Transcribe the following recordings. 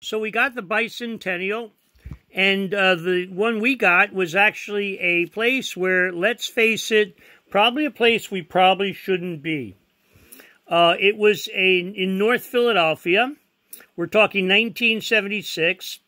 So we got the bicentennial, and uh, the one we got was actually a place where, let's face it, probably a place we probably shouldn't be. Uh, it was a in North Philadelphia. We're talking 1976,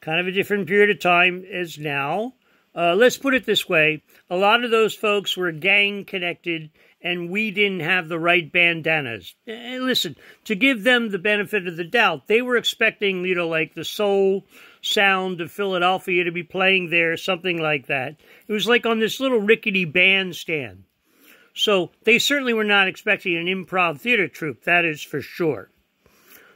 kind of a different period of time as now. Uh, let's put it this way: a lot of those folks were gang connected and we didn't have the right bandanas. And listen, to give them the benefit of the doubt, they were expecting, you know, like the soul sound of Philadelphia to be playing there, something like that. It was like on this little rickety bandstand. So they certainly were not expecting an improv theater troupe, that is for sure.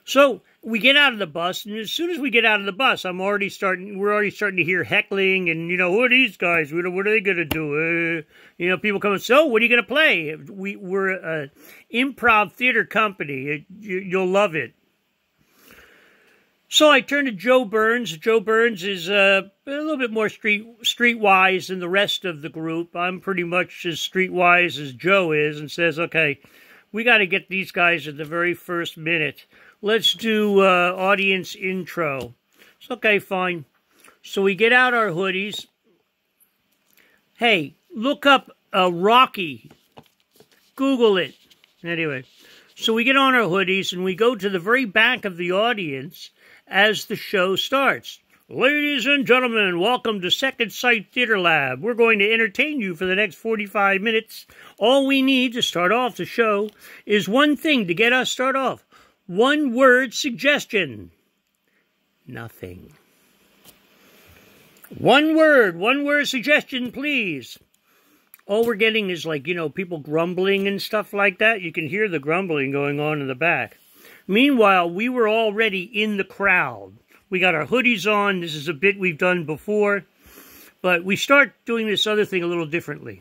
So we get out of the bus, and as soon as we get out of the bus, I'm already starting. We're already starting to hear heckling, and you know, who are these guys? What are, they going to do? Uh, you know, people coming. So, what are you going to play? We we're an improv theater company. It, you, you'll love it. So I turn to Joe Burns. Joe Burns is uh, a little bit more street streetwise than the rest of the group. I'm pretty much as streetwise as Joe is, and says, "Okay, we got to get these guys at the very first minute." let's do uh, audience intro. It's okay, fine. So we get out our hoodies. Hey, look up uh, Rocky. Google it. Anyway, so we get on our hoodies and we go to the very back of the audience as the show starts. Ladies and gentlemen, welcome to Second Sight Theater Lab. We're going to entertain you for the next 45 minutes. All we need to start off the show is one thing to get us start off. One word suggestion. Nothing. One word, one word suggestion, please. All we're getting is like, you know, people grumbling and stuff like that. You can hear the grumbling going on in the back. Meanwhile, we were already in the crowd. We got our hoodies on. This is a bit we've done before. But we start doing this other thing a little differently.